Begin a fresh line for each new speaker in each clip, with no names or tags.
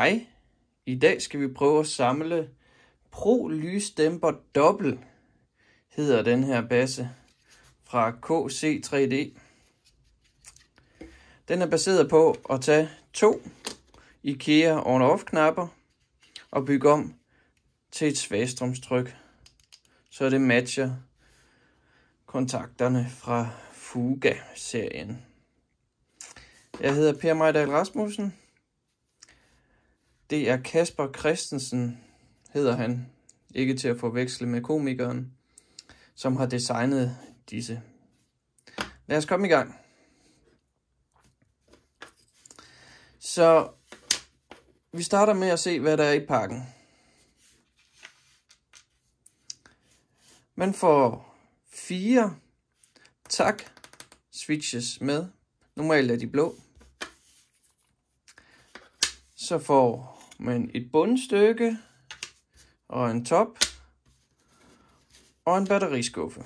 Hej, i dag skal vi prøve at samle Pro Lysdæmper Dobbelt, hedder den her basse fra KC3D. Den er baseret på at tage to IKEA on-off knapper og bygge om til et svagstrømstryk, så det matcher kontakterne fra Fuga-serien. Jeg hedder Per Majdal Rasmussen, det er Kasper Christensen, hedder han. Ikke til at forveksle med komikeren, som har designet disse. Lad os komme i gang. Så vi starter med at se, hvad der er i pakken. Man får fire tak switches med. Normalt er de blå. Så får men et bundstykke og en top og en batteriskuffe.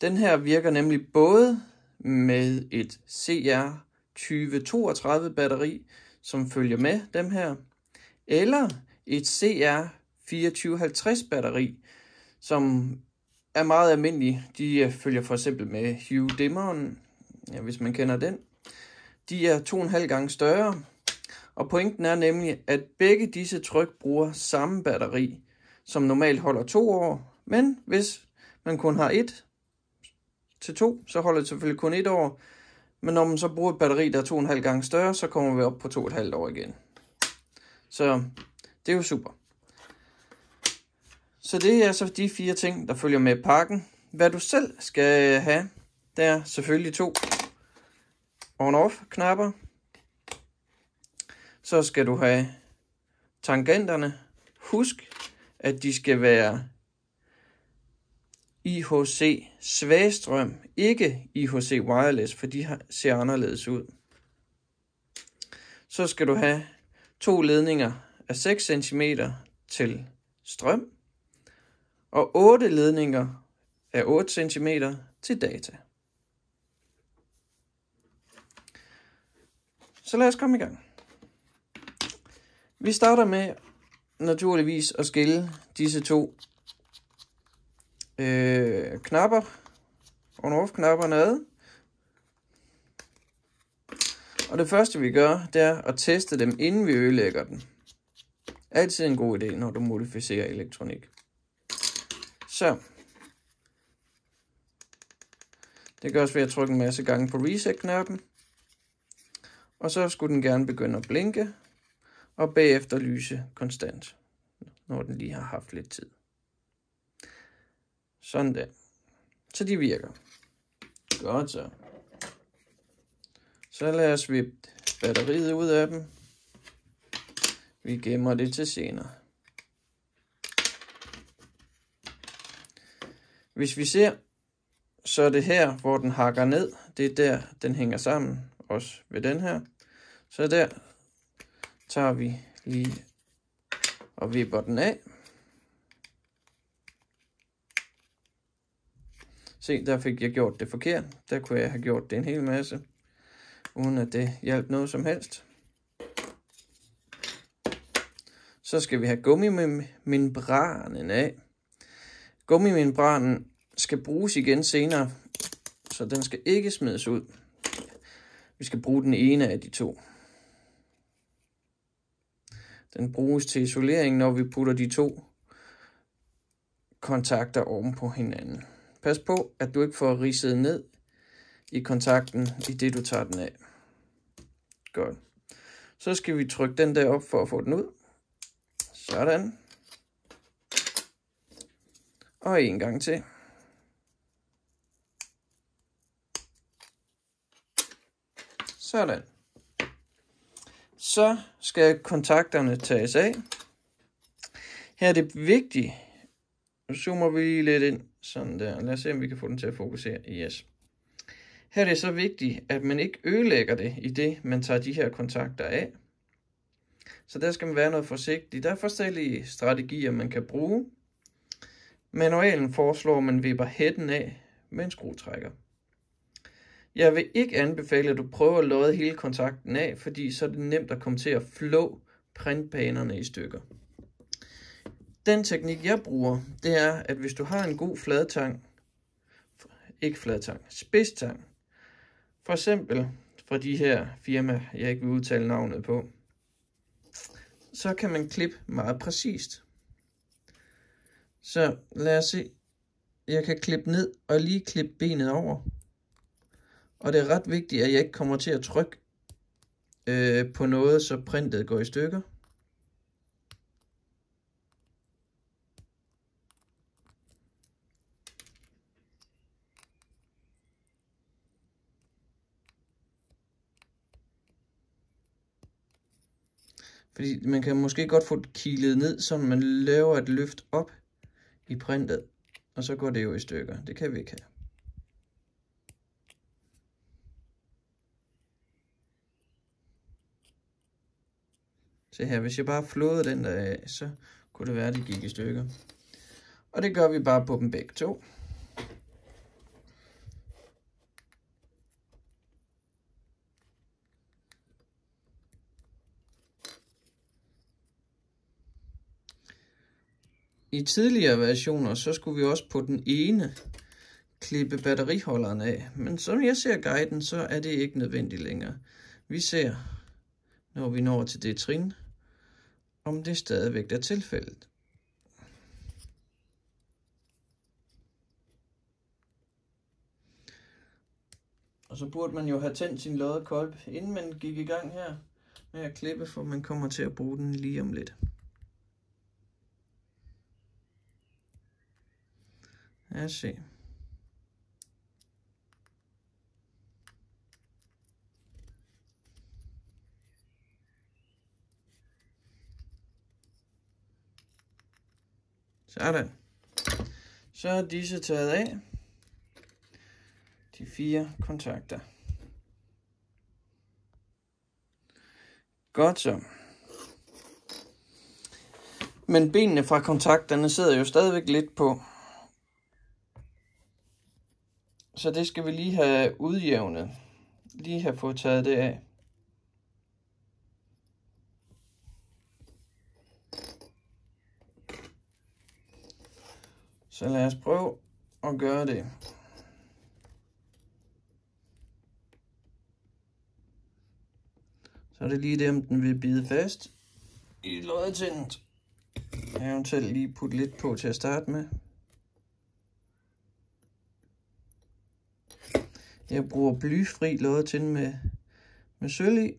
Den her virker nemlig både med et CR 2032 batteri, som følger med dem her, eller et CR 2450 batteri, som er meget almindelige. De øh, følger for eksempel med Hue Dimmeren, ja, hvis man kender den. De er to og en halv gange større, og pointen er nemlig, at begge disse tryk bruger samme batteri, som normalt holder to år, men hvis man kun har et til to, så holder det selvfølgelig kun et år. Men når man så bruger et batteri, der er to og en halv gange større, så kommer vi op på to og et halvt år igen. Så det er jo super. Så det er så de fire ting, der følger med pakken. Hvad du selv skal have, det er selvfølgelig to on-off knapper, så skal du have tangenterne. Husk, at de skal være IHC svagstrøm, ikke IHC wireless, for de ser anderledes ud. Så skal du have to ledninger af 6 cm til strøm, og 8 ledninger af 8 cm til data. Så lad os komme i gang. Vi starter med naturligvis at skille disse to øh, knapper, on-off knapperne ad. Og det første vi gør, det er at teste dem, inden vi ødelægger den. Altid en god idé, når du modificerer elektronik. Så. Det gør også ved at trykke en masse gange på reset-knappen. Og så skulle den gerne begynde at blinke og bagefter lyse konstant, når den lige har haft lidt tid. Sådan der. Så de virker. Godt så. Så lad os vippe batteriet ud af dem. Vi gemmer det til senere. Hvis vi ser, så er det her, hvor den hakker ned. Det er der, den hænger sammen. Også ved den her. Så der tager vi lige og vipper den af. Se, der fik jeg gjort det forkert. Der kunne jeg have gjort det en hel masse, uden at det hjalp noget som helst. Så skal vi have gummimembranen af. Gummimembranen skal bruges igen senere, så den skal ikke smides ud. Vi skal bruge den ene af de to. Den bruges til isolering, når vi putter de to kontakter oven på hinanden. Pas på, at du ikke får ridset ned i kontakten, i det du tager den af. Godt. Så skal vi trykke den der op for at få den ud. Sådan. Og en gang til. Sådan så skal kontakterne tages af. Her er det vigtigt, nu zoomer vi lige lidt ind, sådan der. Lad os se, om vi kan få den til at fokusere. Yes. Her er det så vigtigt, at man ikke ødelægger det i det, man tager de her kontakter af. Så der skal man være noget forsigtig. Der er forskellige strategier, man kan bruge. Manualen foreslår, at man vipper hætten af med en skruetrækker. Jeg vil ikke anbefale, at du prøver at lodde hele kontakten af, fordi så er det nemt at komme til at flå printpanerne i stykker. Den teknik, jeg bruger, det er, at hvis du har en god fladtang, ikke fladtang, spidstang, for eksempel fra de her firma, jeg ikke vil udtale navnet på, så kan man klippe meget præcist. Så lad os se. Jeg kan klippe ned og lige klippe benet over. Og det er ret vigtigt, at jeg ikke kommer til at trykke øh, på noget, så printet går i stykker. Fordi man kan måske godt få det kilet ned, så man laver et løft op i printet. Og så går det jo i stykker. Det kan vi ikke have. Se her, hvis jeg bare flåede den der af, så kunne det være, at det gik i stykker. Og det gør vi bare på dem begge to. I tidligere versioner, så skulle vi også på den ene klippe batteriholderen af. Men som jeg ser guiden, så er det ikke nødvendigt længere. Vi ser, når vi når til det trin, om det stadigvæk er tilfældet. Og så burde man jo have tændt sin loddekolb, inden man gik i gang her med at klippe, for man kommer til at bruge den lige om lidt. Lad os se. Sådan. Så er disse taget af. De fire kontakter. Godt så. Men benene fra kontakterne sidder jo stadigvæk lidt på. Så det skal vi lige have udjævnet. Lige have fået taget det af. Så lad os prøve at gøre det. Så er det lige det, om den vil bide fast i lodetændet. Eventuelt lige putte lidt på til at starte med. Jeg bruger blyfri loddetin med, med sølv i.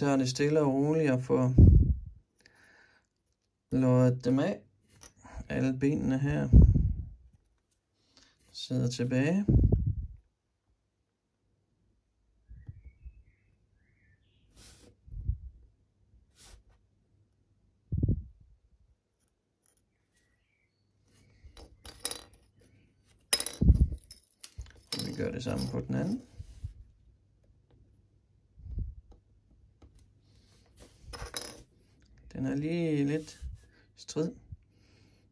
tager det stille og roligt og får løjet dem af. Alle benene her sidder tilbage. vi gør det samme på den anden. Den er lige lidt strid.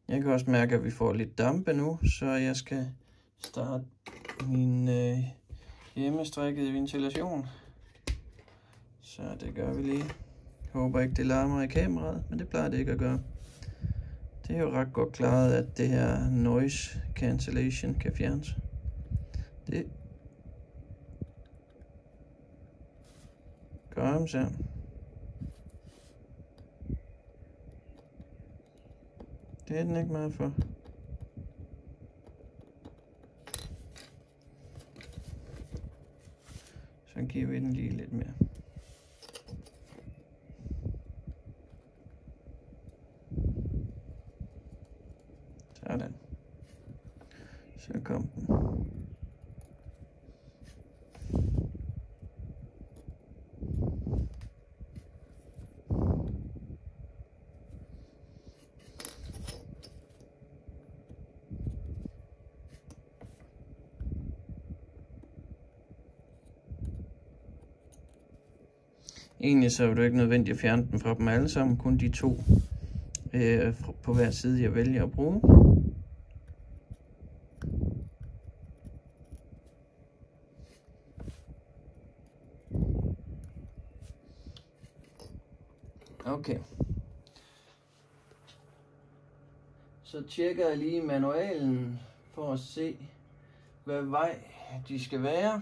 Jeg kan også mærke, at vi får lidt dampe nu, så jeg skal starte min øh, hjemmestrikkede ventilation. Så det gør vi lige. Jeg håber ikke, det larmer i kameraet, men det plejer det ikke at gøre. Det er jo ret godt klaret, at det her noise cancellation kan fjernes. Det gør så. Det er den ikke meget for. Så giver vi den lige lidt mere. Sådan. Så kom den. Egentlig så er det ikke nødvendigt at fjerne den fra dem alle sammen, kun de to øh, på hver side, jeg vælger at bruge. Okay. Så tjekker jeg lige manualen for at se, hvad vej de skal være.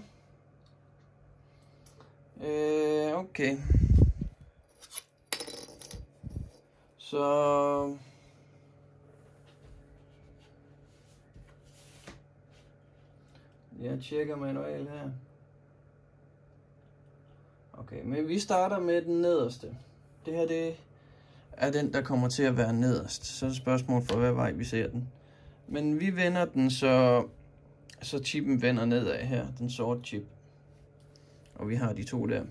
Øh, okay. Så... Jeg tjekker manual her. Okay, men vi starter med den nederste. Det her, det er den, der kommer til at være nederst. Så er det spørgsmål for, hvad vej vi ser den. Men vi vender den, så, så chippen vender nedad her, den sorte chip. Og vi har de to der.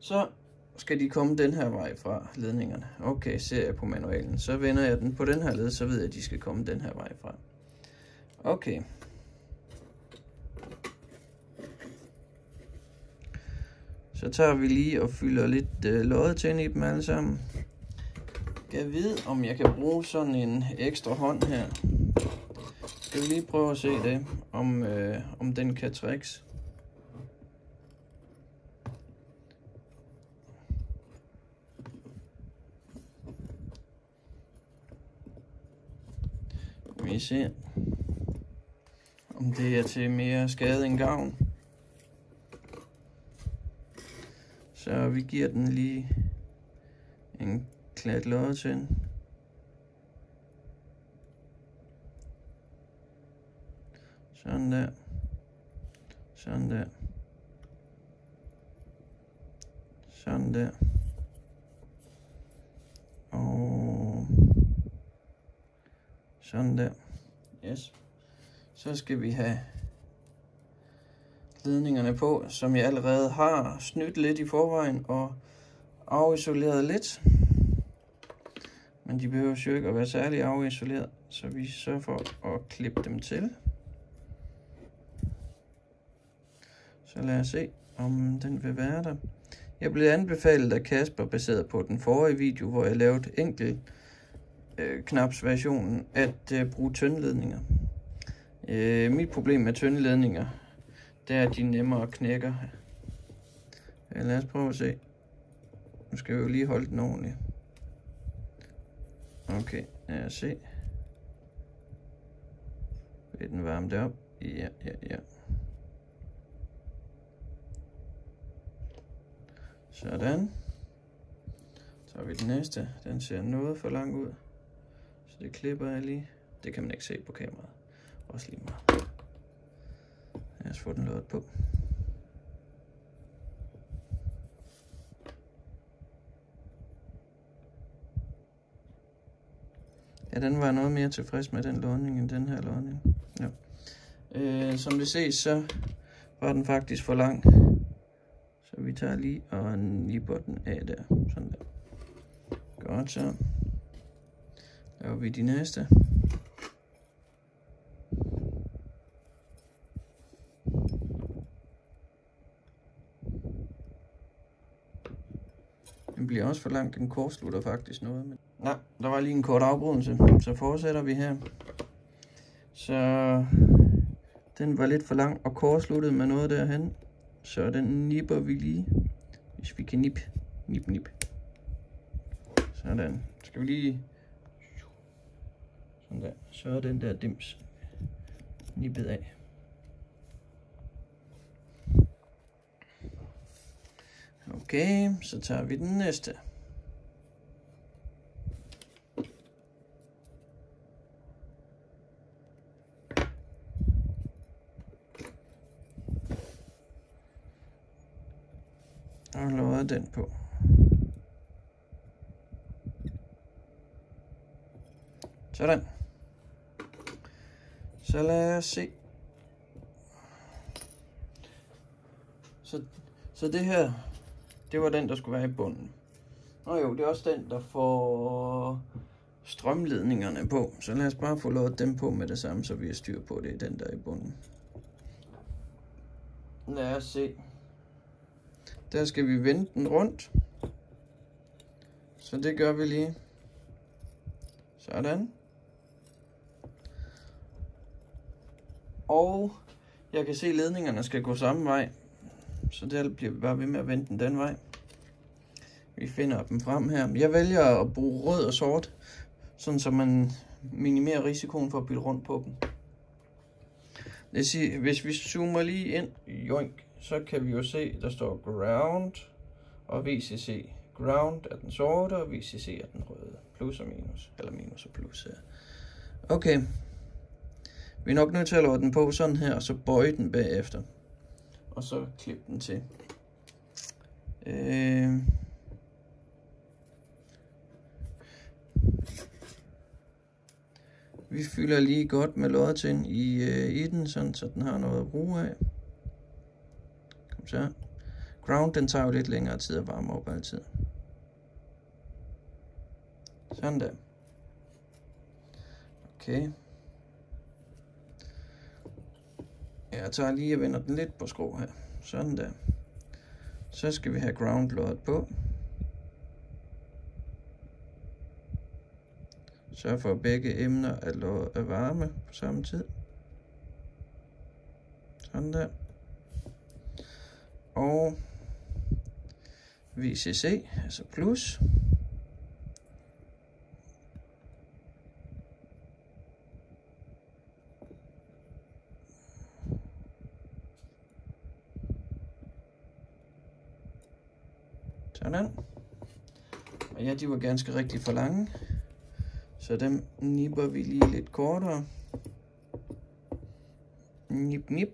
Så skal de komme den her vej fra ledningerne. Okay, ser jeg på manualen. Så vender jeg den på den her led, så ved jeg, at de skal komme den her vej fra. Okay. Så tager vi lige og fylder lidt øh, loddet til i dem alle sammen. Jeg ved, om jeg kan bruge sådan en ekstra hånd her. Skal vi lige prøve at se det, om, øh, om den kan tricks. Se, om det er til mere skade end gavn. Så vi giver den lige en klat loddet til. Sådan der. Sådan der. Sådan der. Og sådan der. Yes. Så skal vi have ledningerne på, som jeg allerede har snydt lidt i forvejen og afisoleret lidt. Men de behøver jo ikke at være særlig afisoleret, så vi sørger for at klippe dem til. Så lad os se, om den vil være der. Jeg blev anbefalet af Kasper, baseret på den forrige video, hvor jeg lavede enkelt øh, knapsversionen, at øh, bruge tyndledninger. Øh, mit problem med tynde det er, at de nemmere knækker. Øh, lad os prøve at se. Nu skal vi jo lige holde den ordentligt. Okay, lad os se. Vil den varme det op? Ja, ja, ja. Sådan. Så har vi den næste. Den ser noget for lang ud. Det klipper jeg lige. Det kan man ikke se på kameraet. Også lige meget. Lad os få den lavet på. Ja, den var noget mere tilfreds med den låning end den her låning. Ja. Øh, som det ses, så var den faktisk for lang. Så vi tager lige og nipper den af der. Sådan der. Godt så. Laver vi de næste. Den bliver også for lang, den kortslutter faktisk noget. Men... Nej, der var lige en kort afbrydelse, så fortsætter vi her. Så den var lidt for lang og kortsluttede med noget derhen. Så den nipper vi lige, hvis vi kan nip, nip, nip. Sådan. Skal vi lige... Sådan der. Så er den der dims nippet af. Okay, så tager vi den næste. Og lodder den på. Sådan. Så lad os se. Så, så det her det var den, der skulle være i bunden. Og jo, det er også den, der får strømledningerne på. Så lad os bare få lavet dem på med det samme, så vi har styr på det, den der er i bunden. Lad os se. Der skal vi vende den rundt. Så det gør vi lige. Sådan. Og jeg kan se, at ledningerne skal gå samme vej. Så der bliver vi bare ved med at vente den den vej. Vi finder dem frem her. Jeg vælger at bruge rød og sort, sådan så man minimerer risikoen for at bytte rundt på dem. Det siger, hvis vi zoomer lige ind, joink, så kan vi jo se, der står ground og VCC. Ground er den sorte, og VCC er den røde. Plus og minus, eller minus og plus her. Okay. Vi er nok nødt til at lade den på sådan her, og så bøje den bagefter. Og så klippe den til. Øh Vi fylder lige godt med lodden i, øh, i den, sådan, så den har noget at bruge af. Kom så. Ground, den tager jo lidt længere tid at varme op altid. Sådan der. Okay. Jeg tager lige og vender den lidt på skrå her. Sådan der. Så skal vi have ground loddet på. Sørg for at begge emner er, er varme på samme tid. Sådan der. Og VCC, altså plus. Sådan. Og ja, de var ganske rigtig for lange. Så dem nipper vi lige lidt kortere. Nip, nip.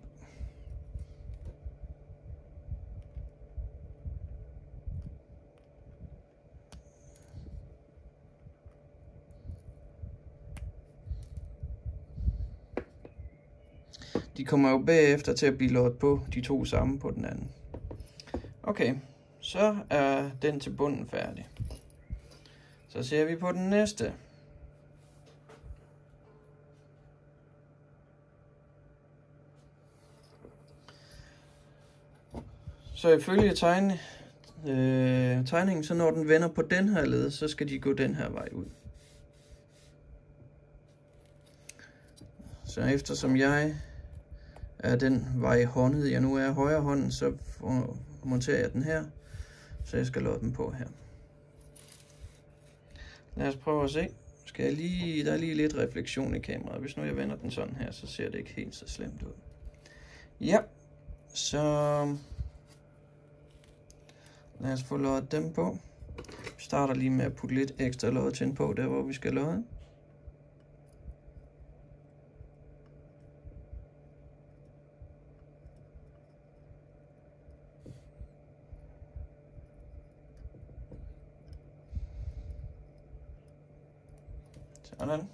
De kommer jo bagefter til at blive lort på de to sammen på den anden. Okay, så er den til bunden færdig. Så ser vi på den næste. Så ifølge tegne, øh, tegningen, så når den vender på den her led, så skal de gå den her vej ud. Så eftersom jeg er den vej håndet, jeg nu er højre hånden, så monterer jeg den her, så jeg skal låde den på her. Lad os prøve at se. Skal jeg lige, der er lige lidt refleksion i kameraet. Hvis nu jeg vender den sådan her, så ser det ikke helt så slemt ud. Ja, så Lad os få loddet dem på. Vi starter lige med at putte lidt ekstra loddet på, der hvor vi skal lodde. Sådan.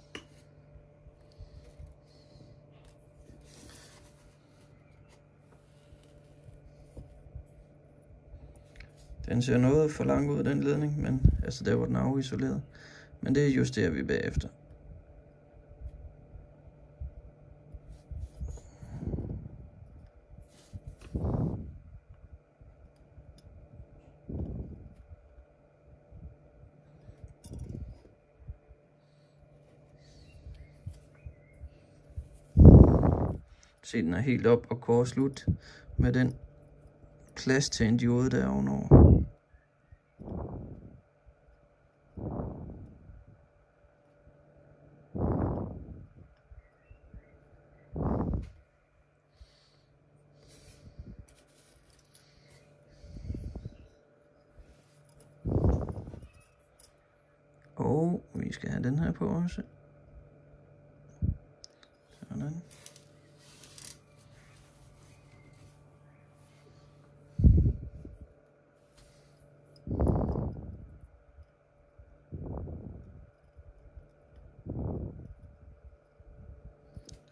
Den ser noget for lang ud, den ledning, men altså der hvor den er afisoleret. Men det justerer vi bagefter. Se, den er helt op og korslut med den plads til en diode der ovenover. Og vi skal have den her på også. Sådan.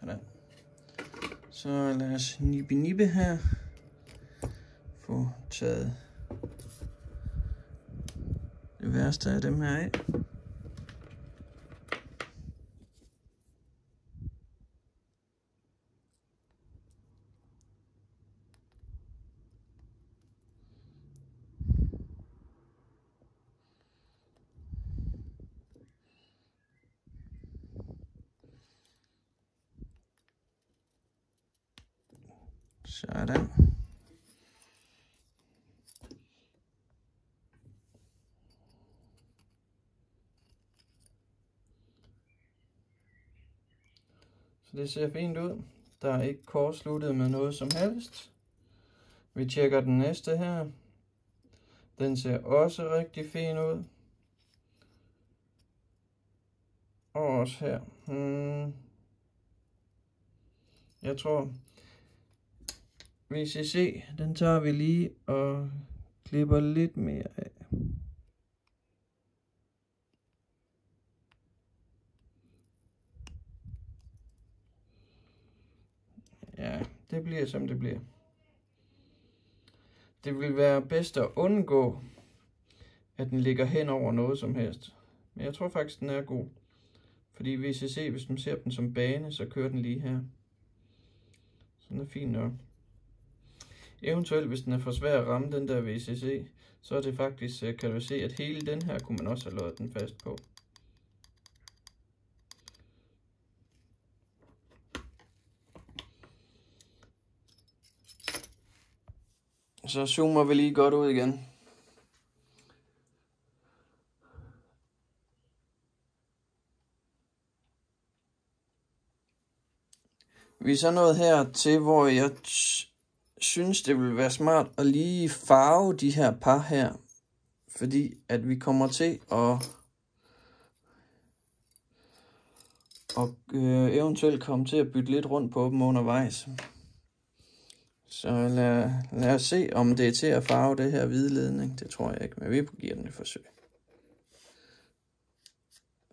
Sådan. Så lad os nippe nippe her. Få taget det værste af dem her af. Sådan. Så det ser fint ud. Der er ikke kortsluttet med noget som helst. Vi tjekker den næste her. Den ser også rigtig fin ud. Og også her. Hmm. Jeg tror, VCC, den tager vi lige og klipper lidt mere af. Ja, det bliver som det bliver. Det vil være bedst at undgå, at den ligger hen over noget som helst. Men jeg tror faktisk, den er god. Fordi VCC, hvis man ser den som bane, så kører den lige her. Så den er fin nok. Eventuelt, hvis den er for svær at ramme den der VCC, så er det faktisk, øh, kan du se, at hele den her kunne man også have lavet den fast på. Så zoomer vi lige godt ud igen. Vi er så nået her til, hvor jeg synes, det ville være smart at lige farve de her par her. Fordi at vi kommer til at, og øh, eventuelt komme til at bytte lidt rundt på dem undervejs. Så lad, lad os se, om det er til at farve det her hvide ledning. Det tror jeg ikke, men vi giver den et forsøg.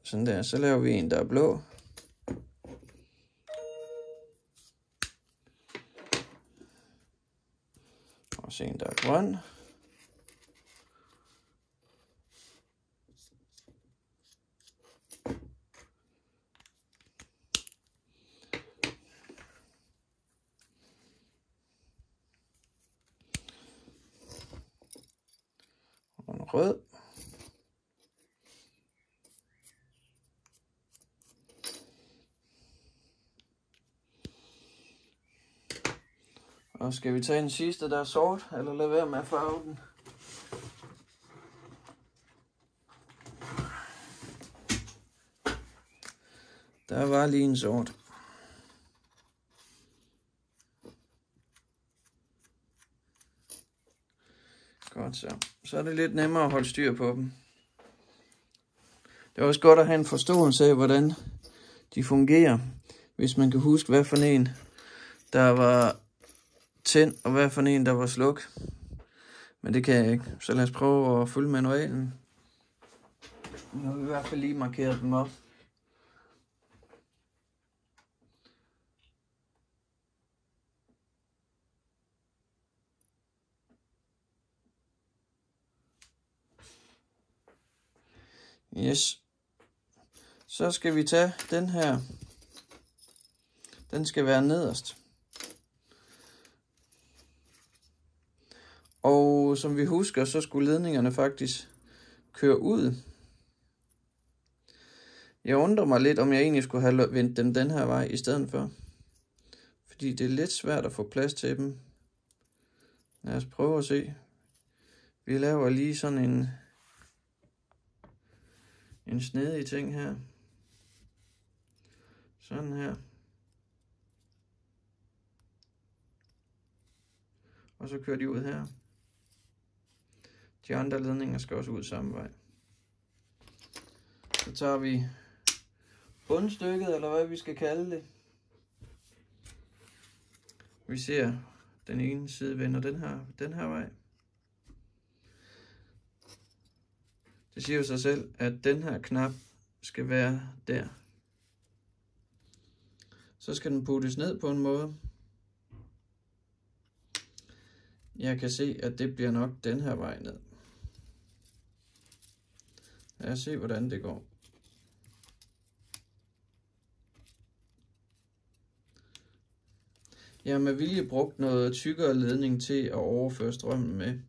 Sådan der. Så laver vi en, der er blå. Og så en, der er grøn. Rød. Og skal vi tage en sidste, der er sort, eller lade være med at farve den? Der var lige en sort. Godt så. Så er det lidt nemmere at holde styr på dem. Det er også godt at have en forståelse af, hvordan de fungerer. Hvis man kan huske, hvad for en, der var tænd, og hvad for en, der var sluk. Men det kan jeg ikke. Så lad os prøve at følge manualen. Nu har vi i hvert fald lige markeret dem op. Yes. Så skal vi tage den her. Den skal være nederst. Og som vi husker, så skulle ledningerne faktisk køre ud. Jeg undrer mig lidt, om jeg egentlig skulle have vendt dem den her vej i stedet for. Fordi det er lidt svært at få plads til dem. Lad os prøve at se. Vi laver lige sådan en, en snedig ting her. Sådan her. Og så kører de ud her. De andre ledninger skal også ud samme vej. Så tager vi bundstykket, eller hvad vi skal kalde det. Vi ser, den ene side vender den her, den her vej. Det siger jo sig selv, at den her knap skal være der. Så skal den puttes ned på en måde. Jeg kan se, at det bliver nok den her vej ned. Lad os se, hvordan det går. Jeg har med vilje brugt noget tykkere ledning til at overføre strømmen med,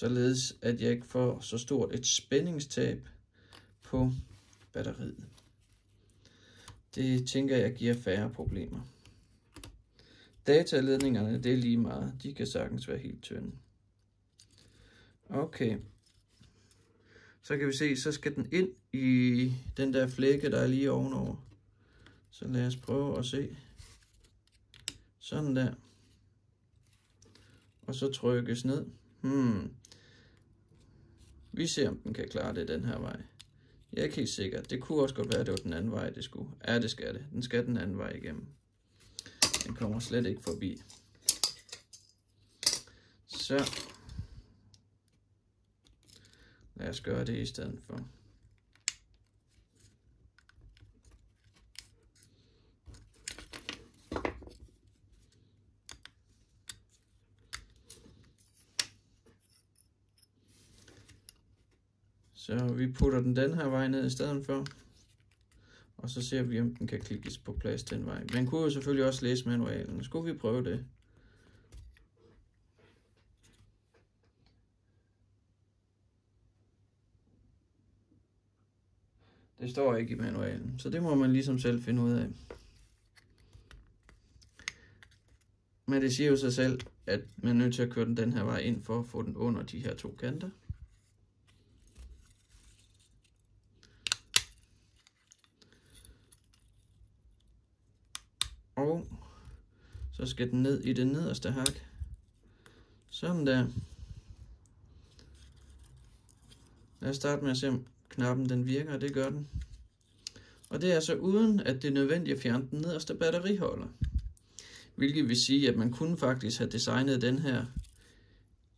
således at jeg ikke får så stort et spændingstab på batteriet. Det tænker jeg giver færre problemer. Dataledningerne, det er lige meget. De kan sagtens være helt tynde. Okay. Så kan vi se, så skal den ind i den der flække, der er lige ovenover. Så lad os prøve at se. Sådan der. Og så trykkes ned. Hmm. Vi ser, om den kan klare det den her vej. Jeg er ikke helt sikker. Det kunne også godt være, at det var den anden vej, det skulle. Ja, det skal det. Den skal den anden vej igennem. Den kommer slet ikke forbi. Så. Lad os gøre det i stedet for. Så vi putter den den her vej ned i stedet for. Og så ser vi, om den kan klikkes på plads den vej. Man kunne jo selvfølgelig også læse manualen. Skulle vi prøve det? Det står ikke i manualen, så det må man ligesom selv finde ud af. Men det siger jo sig selv, at man er nødt til at køre den den her vej ind for at få den under de her to kanter. Og så skal den ned i det nederste hak. Sådan der. Lad os starte med at se, om knappen den virker, og det gør den. Og det er så uden, at det er nødvendigt at fjerne den nederste batteriholder. Hvilket vil sige, at man kunne faktisk have designet den her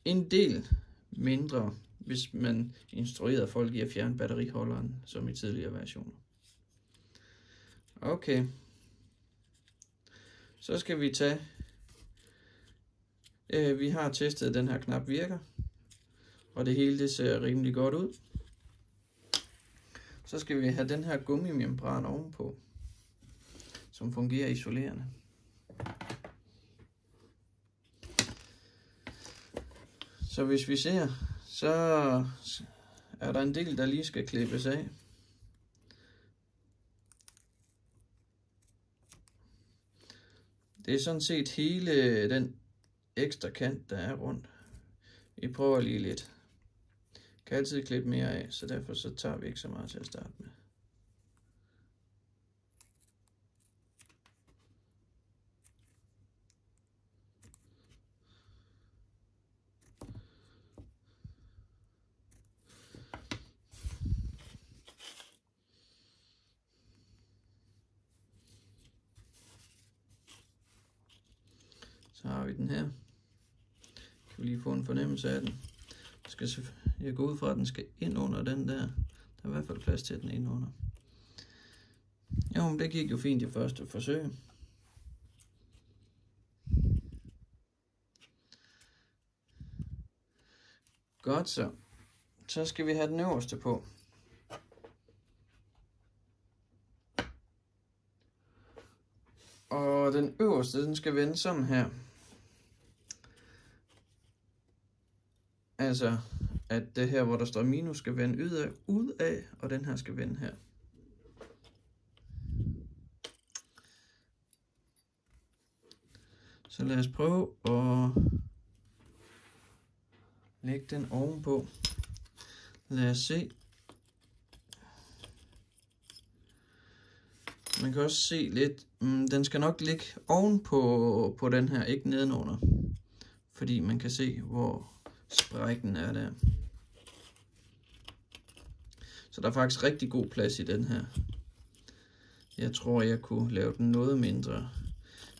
en del mindre, hvis man instruerede folk i at fjerne batteriholderen, som i tidligere versioner. Okay. Så skal vi tage, øh, vi har testet, at den her knap virker, og det hele det ser rimelig godt ud. Så skal vi have den her gummimembran ovenpå, som fungerer isolerende. Så hvis vi ser, så er der en del, der lige skal klippes af. Det er sådan set hele den ekstra kant, der er rundt. Vi prøver lige lidt. Kan altid klippe mere af, så derfor så tager vi ikke så meget til at starte med. Så har vi den her. Kan vi lige få en fornemmelse af den. Skal jeg går ud fra, at den skal ind under den der. Der er i hvert fald plads til den ind under. Jo, men det gik jo fint i første forsøg. Godt så. Så skal vi have den øverste på. Og den øverste, den skal vende sådan her. Altså, at det her, hvor der står minus, skal vende ud af, ud af og den her skal vende her. Så lad os prøve at lægge den ovenpå. Lad os se. Man kan også se lidt, mm, den skal nok ligge ovenpå på den her, ikke nedenunder. Fordi man kan se, hvor sprækken er der. Så der er faktisk rigtig god plads i den her. Jeg tror, jeg kunne lave den noget mindre.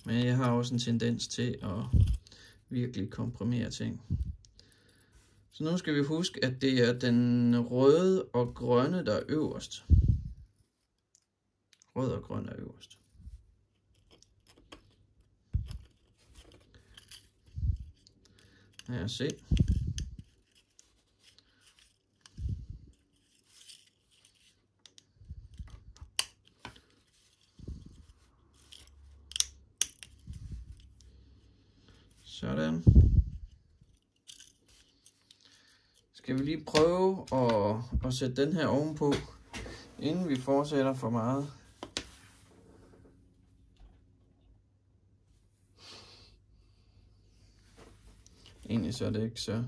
Men jeg har også en tendens til at virkelig komprimere ting. Så nu skal vi huske, at det er den røde og grønne, der er øverst. Rød og grøn er øverst. Lad os se. Sådan. Skal vi lige prøve at, at sætte den her ovenpå, inden vi fortsætter for meget. Egentlig så er det ikke så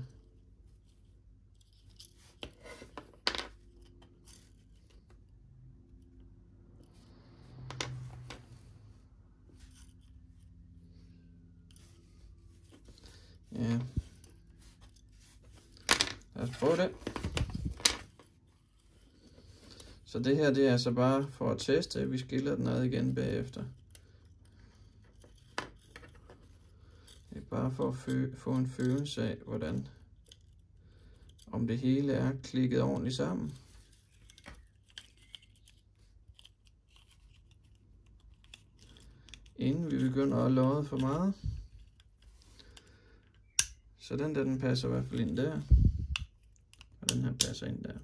det her, det er altså bare for at teste. Vi skiller den ad igen bagefter. Det er bare for at få en følelse af, hvordan om det hele er klikket ordentligt sammen. Inden vi begynder at lodde for meget. Så den der, den passer i hvert fald ind der. Og den her passer ind der.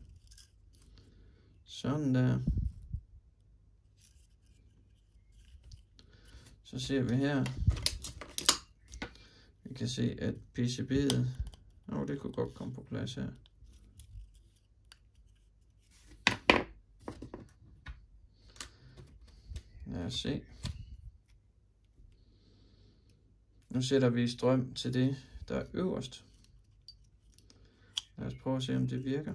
Sådan der. Så ser vi her. Vi kan se, at PCB'et, oh, det kunne godt komme på plads her. Lad os se. Nu sætter vi strøm til det, der er øverst. Lad os prøve at se, om det virker.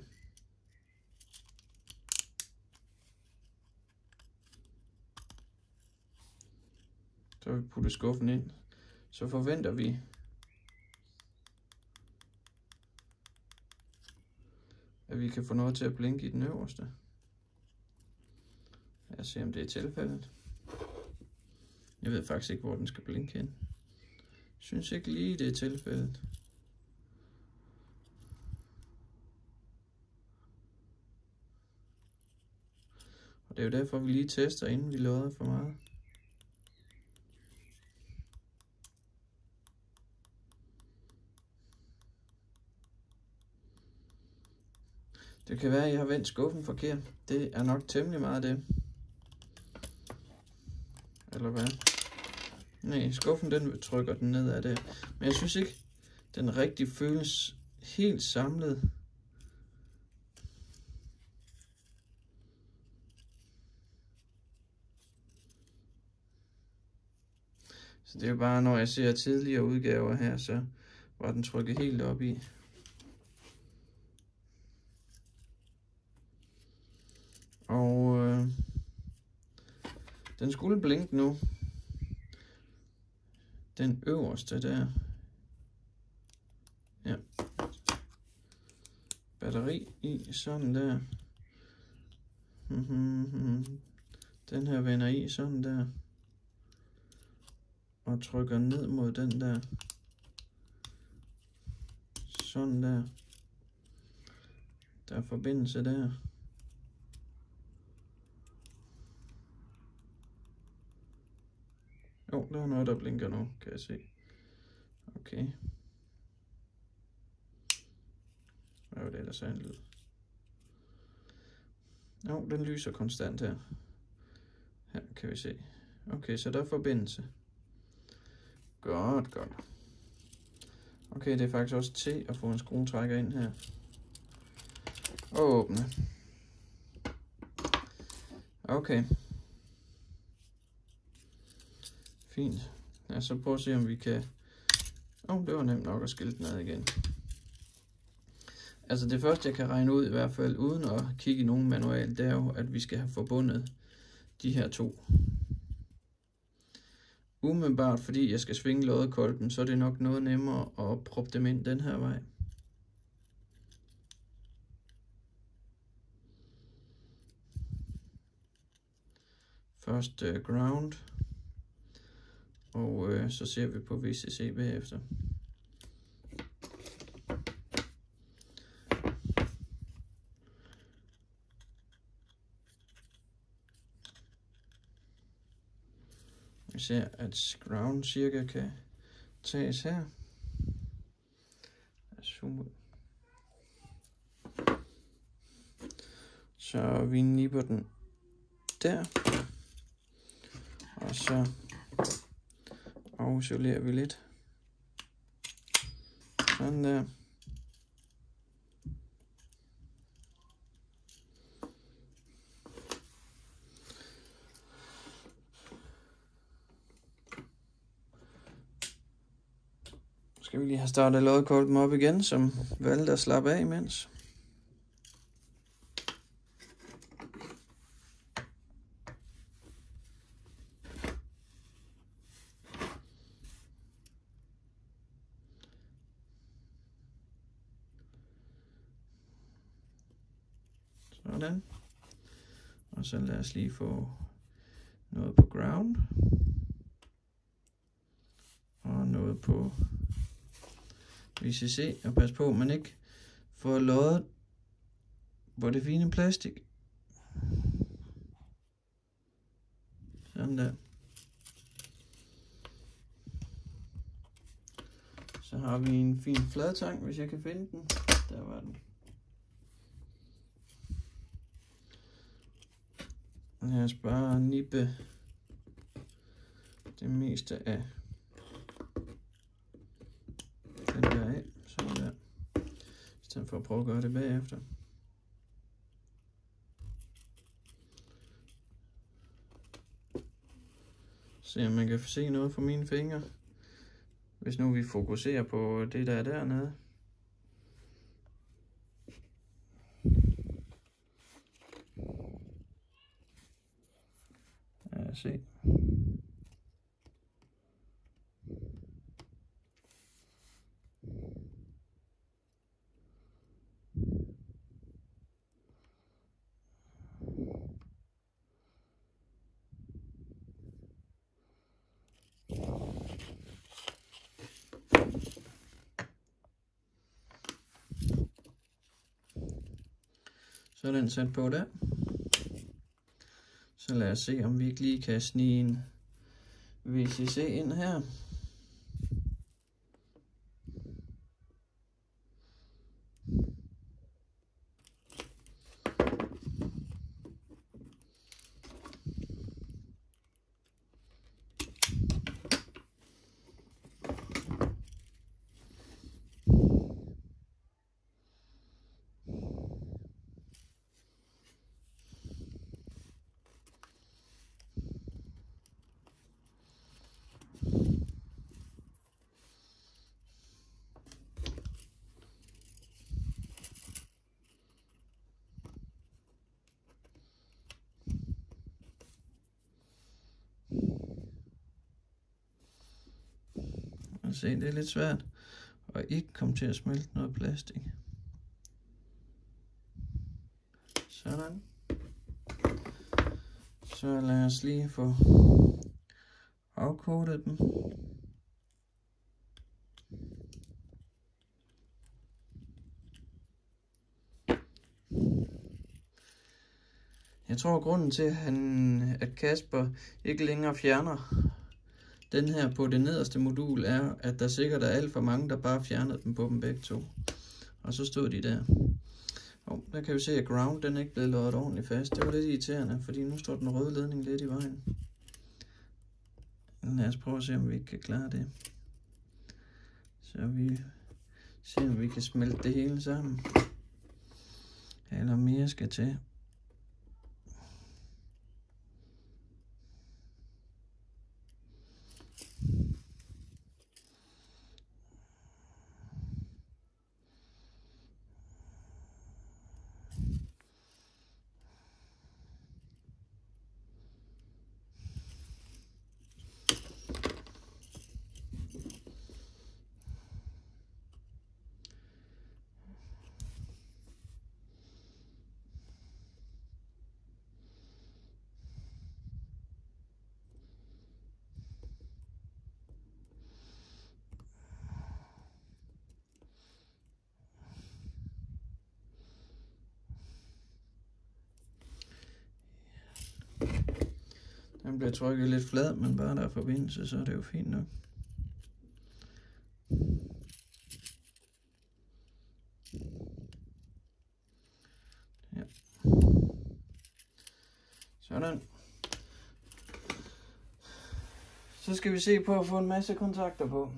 Så vi putter skuffen ind. Så forventer vi at vi kan få noget til at blinke i den øverste. Lad os se, om det er tilfældet. Jeg ved faktisk ikke, hvor den skal blinke hen. Jeg synes ikke lige, det er tilfældet. Og det er jo derfor, vi lige tester, inden vi lodder for meget. Det kan være, at jeg har vendt skuffen forkert. Det er nok temmelig meget det. Eller hvad? Nej, skuffen den trykker den ned af det. Men jeg synes ikke, den rigtig føles helt samlet. Så det er bare, når jeg ser tidligere udgaver her, så var den trykket helt op i. Og øh, den skulle blinke nu. Den øverste der. Ja. Batteri i sådan der. Den her vender i sådan der. Og trykker ned mod den der. Sådan der. Der er forbindelse der. Jo, der er noget, der blinker nu, kan jeg se. Okay. Hvad var det, der sagde en lyd? Jo, den lyser konstant her. Her kan vi se. Okay, så der er forbindelse. Godt, godt. Okay, det er faktisk også til at få en skruetrækker ind her. Og åbne. Okay. Fint. Lad os så prøve at se, om vi kan... Åh, oh, det var nemt nok at skille den ad igen. Altså det første, jeg kan regne ud i hvert fald, uden at kigge i nogen manual, det er jo, at vi skal have forbundet de her to. Umiddelbart, fordi jeg skal svinge loddekolben, så er det nok noget nemmere at proppe dem ind den her vej. Først uh, ground. Og øh, så ser vi på VCC bagefter. Vi ser, at ground cirka kan tages her. Zoom ud. Så vi nipper den der. Og så afsolerer vi lidt. Sådan der. Skal vi lige have startet lodkolben op igen, som valgte at slappe af imens. Sådan. Og så lad os lige få noget på ground. Og noget på VCC. Og pas på, at man ikke får loddet på det fine plastik. Sådan der. Så har vi en fin fladtang, hvis jeg kan finde den. Der var den. Lad os bare nippe det meste af den der af, sådan der, i stedet for at prøve at gøre det bagefter. Se om man kan se noget fra mine fingre. Hvis nu vi fokuserer på det der er dernede. Ja, se ansat på der. Så lad os se, om vi ikke lige kan snige en VCC ind her. Se, det er lidt svært at ikke komme til at smelte noget plastik. Sådan. Så lad os lige få afkortet dem. Jeg tror, grunden til, at, han, at Kasper ikke længere fjerner den her på det nederste modul, er, at der sikkert er alt for mange, der bare fjernede dem på dem begge to. Og så stod de der. Og der kan vi se, at ground den er ikke blevet loddet ordentligt fast. Det var lidt irriterende, fordi nu står den røde ledning lidt i vejen. Lad os prøve at se, om vi kan klare det. Så vi ser, om vi kan smelte det hele sammen. Eller mere skal til. Den bliver trykket lidt flad, men bare der er forbindelse, så er det jo fint nok. Ja. Sådan. Så skal vi se på at få en masse kontakter på.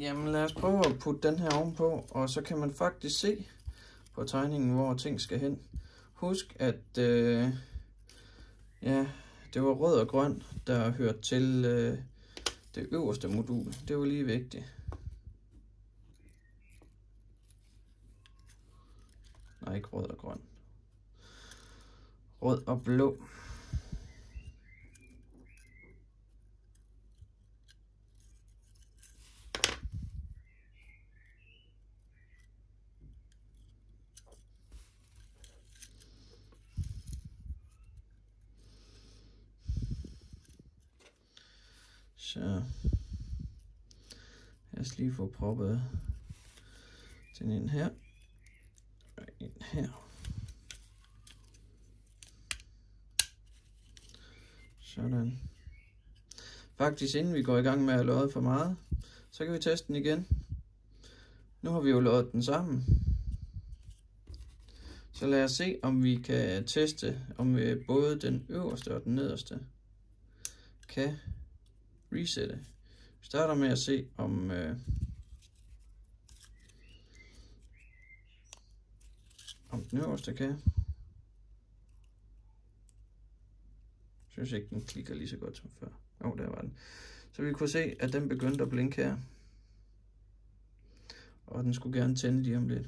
Jamen lad os prøve at putte den her ovenpå, og så kan man faktisk se på tegningen, hvor ting skal hen. Husk, at øh, ja, det var rød og grøn, der hørte til øh, det øverste modul. Det var lige vigtigt. Nej, ikke rød og grøn. Rød og blå. Så lad os lige få proppet den ind her. Og ind her. Sådan. Faktisk inden vi går i gang med at lodde for meget, så kan vi teste den igen. Nu har vi jo loddet den sammen. Så lad os se, om vi kan teste, om øh, både den øverste og den nederste kan resette. Vi starter med at se, om øh, om den øverste kan. Jeg synes ikke, den klikker lige så godt som før. Jo, oh, der var den. Så vi kunne se, at den begyndte at blinke her. Og den skulle gerne tænde lige om lidt.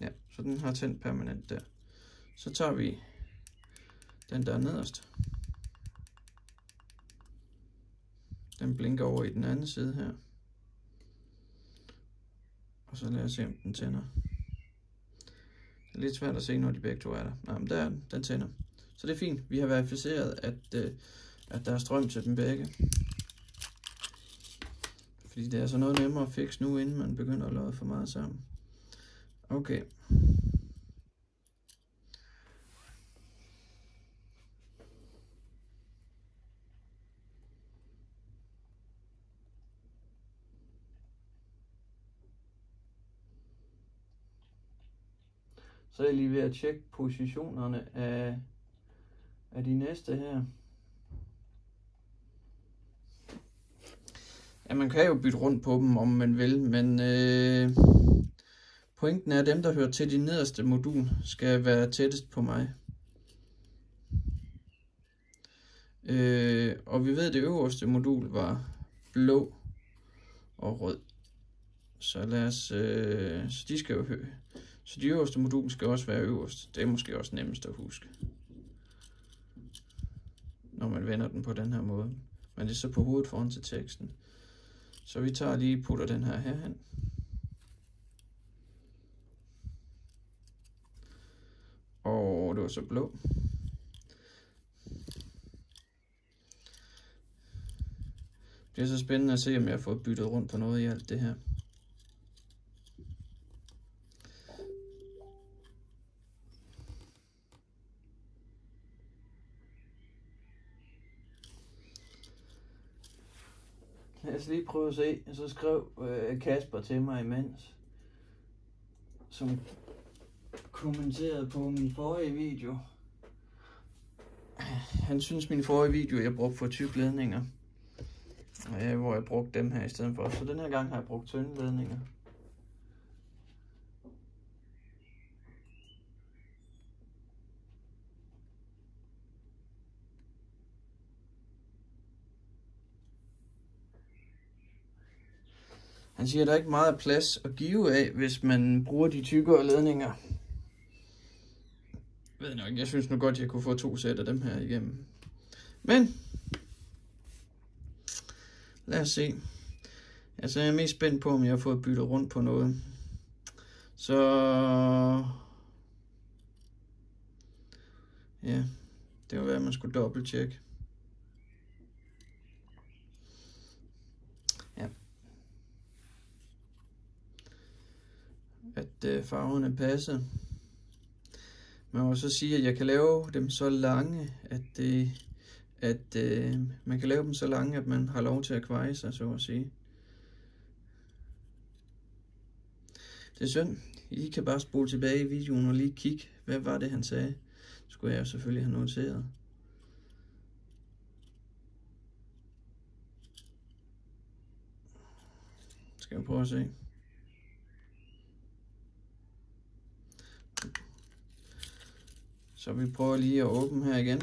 Ja, så den har tændt permanent der. Så tager vi den der nederst. Den blinker over i den anden side her. Og så lad os se, om den tænder. Det er lidt svært at se, når de begge to er der. Nej, men der er den. Den tænder. Så det er fint. Vi har verificeret, at, øh, at der er strøm til dem begge. Fordi det er så noget nemmere at fikse nu, inden man begynder at lade for meget sammen. Okay. Så er jeg lige ved at tjekke positionerne af, af de næste her. Ja, man kan jo bytte rundt på dem, om man vil, men øh, pointen er, at dem, der hører til de nederste modul, skal være tættest på mig. Øh, og vi ved, at det øverste modul var blå og rød. Så lad os, øh, så de skal jo høre. Så de øverste modul skal også være øverst. Det er måske også nemmest at huske. Når man vender den på den her måde. Men det er så på hovedet foran til teksten. Så vi tager lige putter den her herhen. Og det var så blå. Det er så spændende at se, om jeg har fået byttet rundt på noget i alt det her. Lad os lige prøve at se. Så skrev øh, Kasper til mig imens, som kommenterede på min forrige video. Han synes min forrige video, jeg brugte for tyk ledninger. Øh, hvor jeg brugte dem her i stedet for. Så den her gang har jeg brugt tynde ledninger. Han siger, at der er ikke meget plads at give af, hvis man bruger de tykkere ledninger. Jeg ved nok, jeg synes nu godt, jeg kunne få to sæt af dem her igennem. Men, lad os se. Altså, jeg er mest spændt på, om jeg har fået byttet rundt på noget. Så... Ja, det var hvad man skulle dobbelttjekke. at øh, farverne passer. Man må så sige, at jeg kan lave dem så lange, at, det, at øh, man kan lave dem så lange, at man har lov til at kveje sig, så at sige. Det er synd. I kan bare spole tilbage i videoen og lige kigge, hvad var det, han sagde. Det skulle jeg jo selvfølgelig have noteret. Skal jeg prøve at se. Så vi prøver lige at åbne her igen.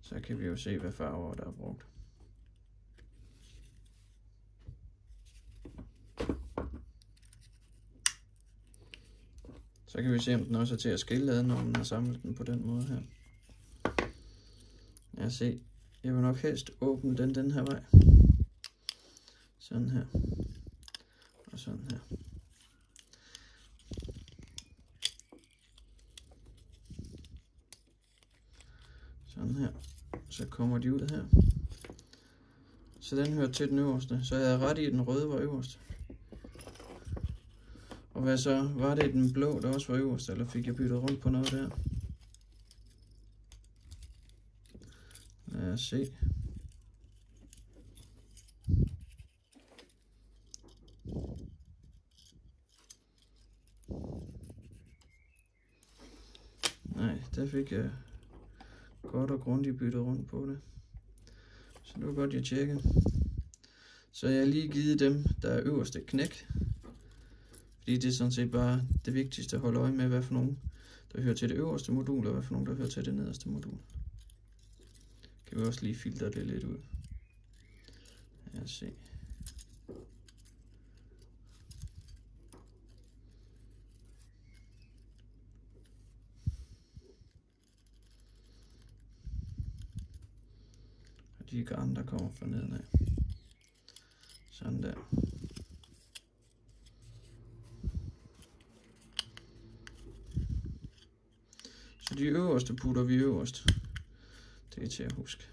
Så kan vi jo se, hvad farver der er brugt. Så kan vi se, om den også er til at skille ad, når man har samlet den på den måde her. Jeg se, jeg vil nok helst åbne den den her vej. Sådan her. Og sådan her. Sådan her. Så kommer de ud her. Så den hører til den øverste. Så jeg havde ret i, at den røde var øverst. Og hvad så? Var det den blå, der også var øverst, eller fik jeg byttet rundt på noget der? Lad os se. Nej, der fik jeg godt og grundigt byttet rundt på det. Så det var godt, jeg tjekkede. Så jeg har lige givet dem, der er øverste knæk. Fordi det er sådan set bare det vigtigste at holde øje med, hvad for nogen, der hører til det øverste modul, og hvad for nogen, der hører til det nederste modul. Kan vi også lige filtre det lidt ud. Lad os se. De garn, der kommer fra nedenad. Sådan der. Så de øverste putter vi øverst. Det er til at huske.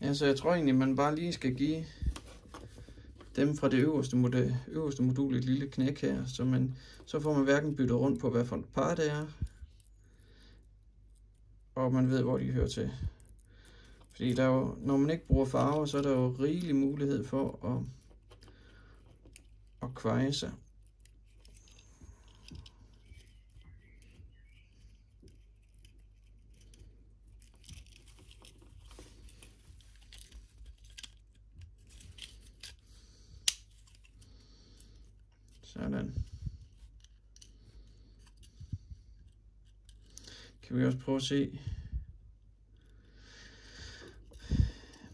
Ja, så jeg tror egentlig, man bare lige skal give dem fra det øverste, modul, øverste modul et lille knæk her, så, man, så får man hverken byttet rundt på, hvad for et par det er, og man ved, hvor de hører til. Fordi der er jo, når man ikke bruger farver, så er der jo rigelig mulighed for at, at kveje sig. Sådan. Kan vi også prøve at se.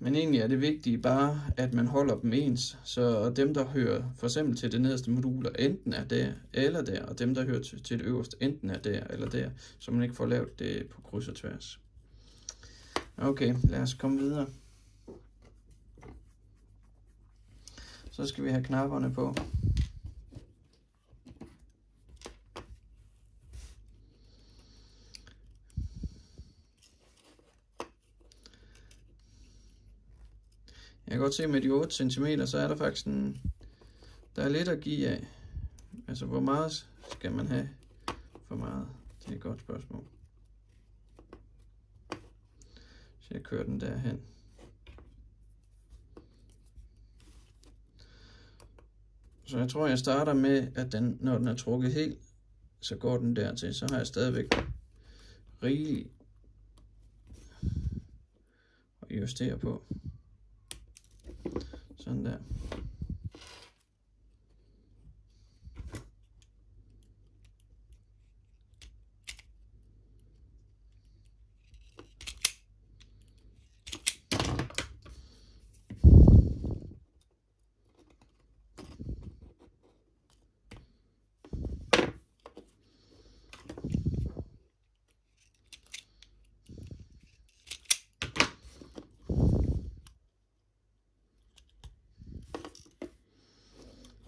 Men egentlig er det vigtige bare, at man holder dem ens. Så dem, der hører for eksempel til det nederste modul, enten er der eller der, og dem, der hører til, til det øverste, enten er der eller der, så man ikke får lavet det på kryds og tværs. Okay, lad os komme videre. Så skal vi have knapperne på. Jeg kan godt se med de 8 cm, så er der faktisk en, der er lidt at give af. Altså, hvor meget skal man have for meget? Det er et godt spørgsmål. Så jeg kører den derhen. Så jeg tror, jeg starter med, at den, når den er trukket helt, så går den dertil. Så har jeg stadigvæk rigeligt at justere på. Sådan der.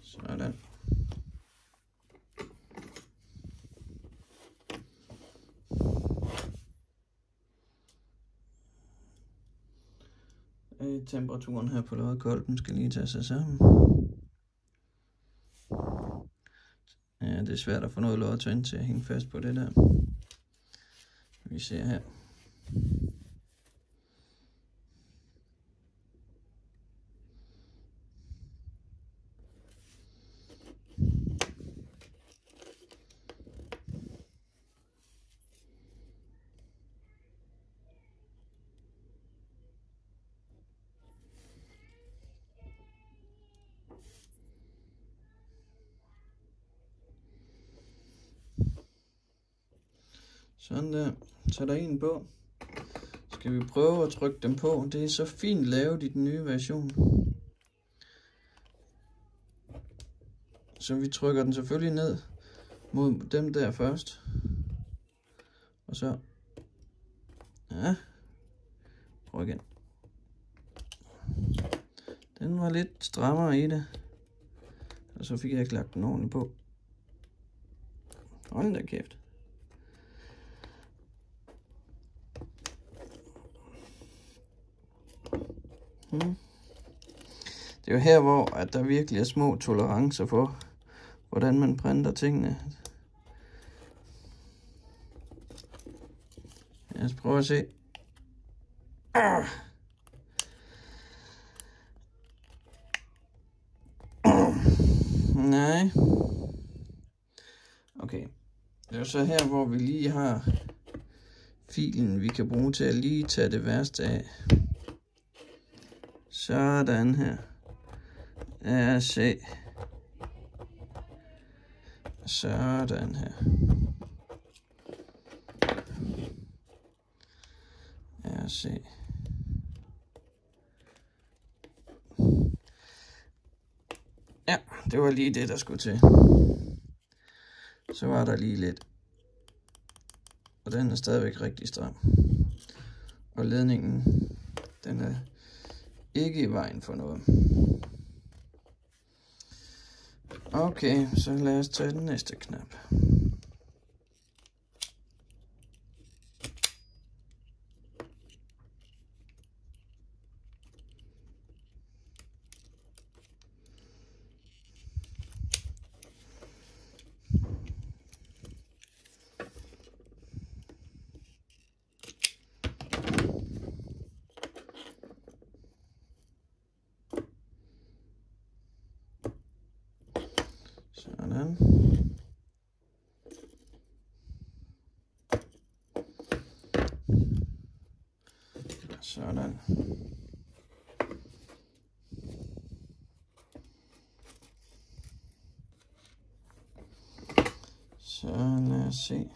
Sådan. Øh, temperaturen her på lodkolben skal lige tage sig sammen. Ja, det er svært at få noget lodtønd til at hænge fast på det der. Vi ser her. Sådan der. Sætter en på. Skal vi prøve at trykke dem på. Det er så fint lavet i den nye version. Så vi trykker den selvfølgelig ned mod dem der først. Og så... Ja. Prøv igen. Den var lidt strammere i det. Og så fik jeg ikke lagt den ordentligt på. Hold da kæft. Mm. Det er jo her, hvor at der virkelig er små tolerancer for, hvordan man printer tingene. Lad os prøve at se. Ah. Nej. Okay. Det er så her, hvor vi lige har filen, vi kan bruge til at lige tage det værste af. Sådan her. Ja, se. Sådan her. Ja, se. Ja, det var lige det, der skulle til. Så var der lige lidt. Og den er stadigvæk rigtig stram. Og ledningen, den er ikke i vejen for noget. Okay, så lad os tage den næste knap. Sådan. Sådan. Så lad os se.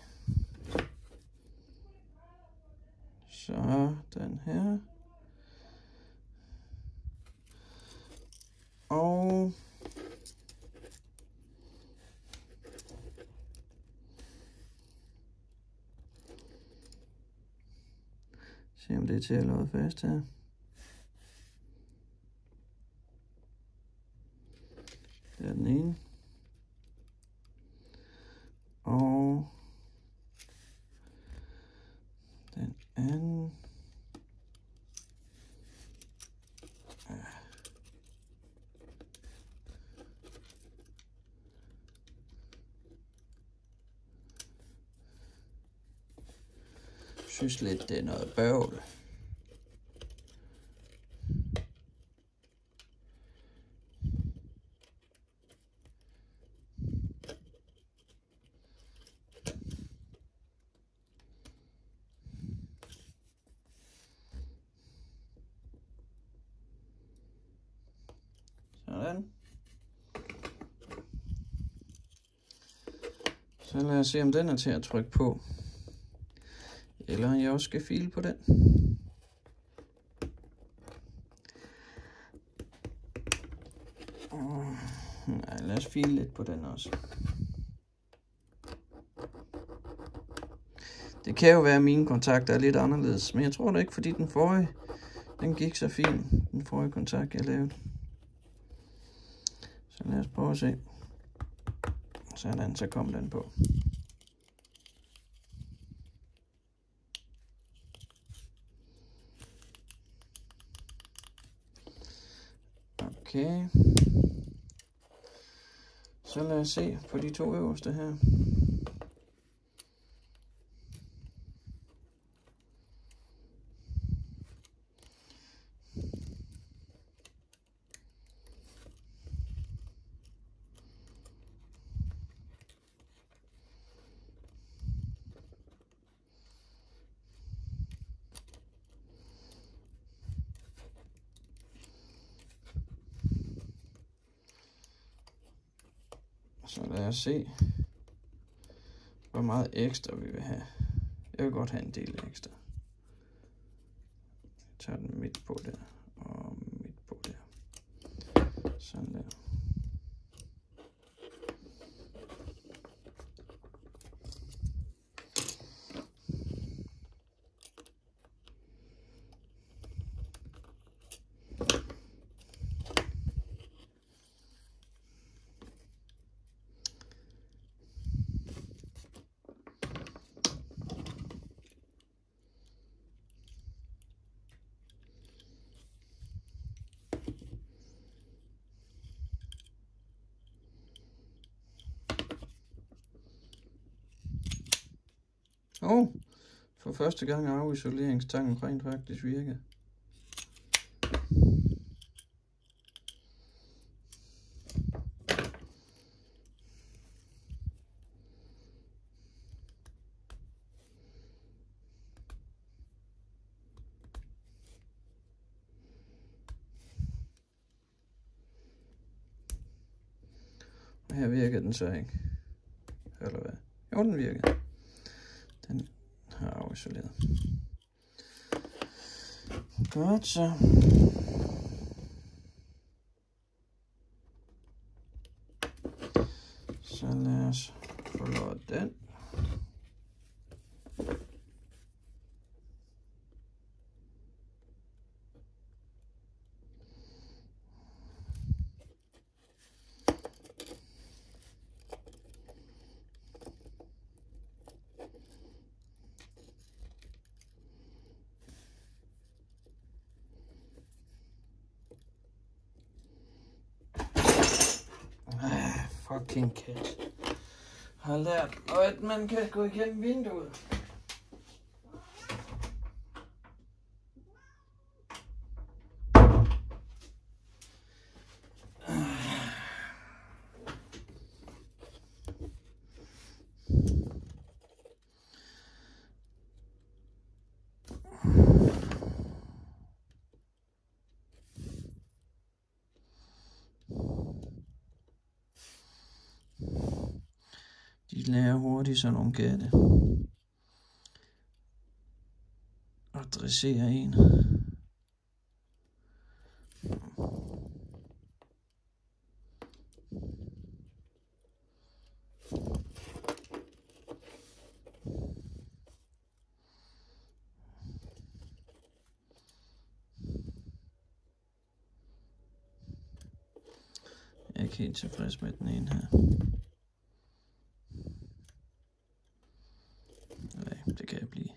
Sådan her. Og Se om det til at låde fast her. Der er den ene. Og den anden. synes lidt, det er noget bøvl. Sådan. Så se, om den er til at trykke på. Eller jeg også skal file på den. Mm, Nej, lad os file lidt på den også. Det kan jo være, at mine kontakter er lidt anderledes, men jeg tror da ikke, fordi den forrige, den gik så fint, den forrige kontakt, jeg lavede. Så lad os prøve at se. Sådan, så kom den på. Okay. Så lad os se på de to øverste her. Så lad os se, hvor meget ekstra vi vil have. Jeg vil godt have en del ekstra. Jeg tager den midt på der, og midt på der. Sådan der. Åh, oh, for første gang har afisoleringstangen rent faktisk virker. Her virker den så ikke. Eller hvad? Jo, den virker. Den har afisoleret. Godt så. Så lad os få lukket den. Ah, fucking kat. Har lært, at man kan gå igennem vinduet. De de så nogle katte. Og dressere en. Jeg er ikke helt tilfreds med den ene her. Nej, det kan jeg blive.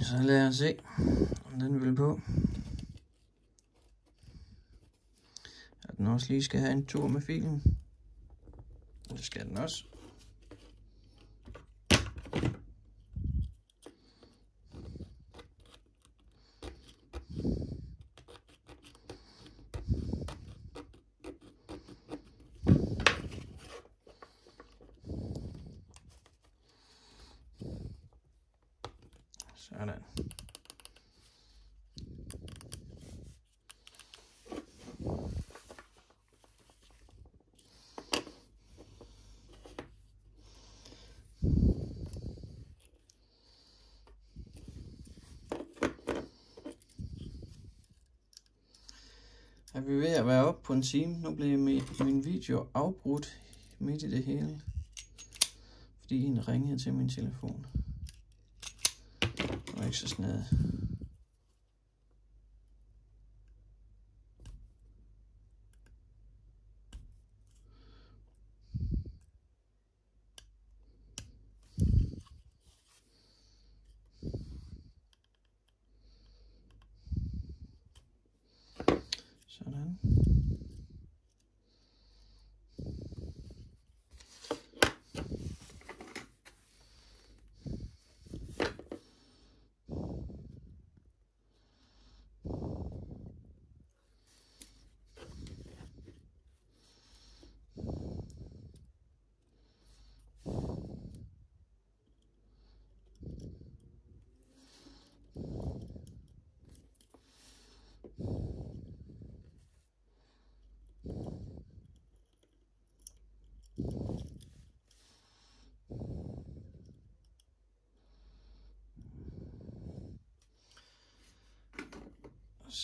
Så lad os se, om den vil på. At den også lige skal have en tur med filen. Det skal den også. Sådan. Er vi ved at være oppe på en time? Nu blev min, video afbrudt midt i det hele. Fordi en ringede til min telefon. Det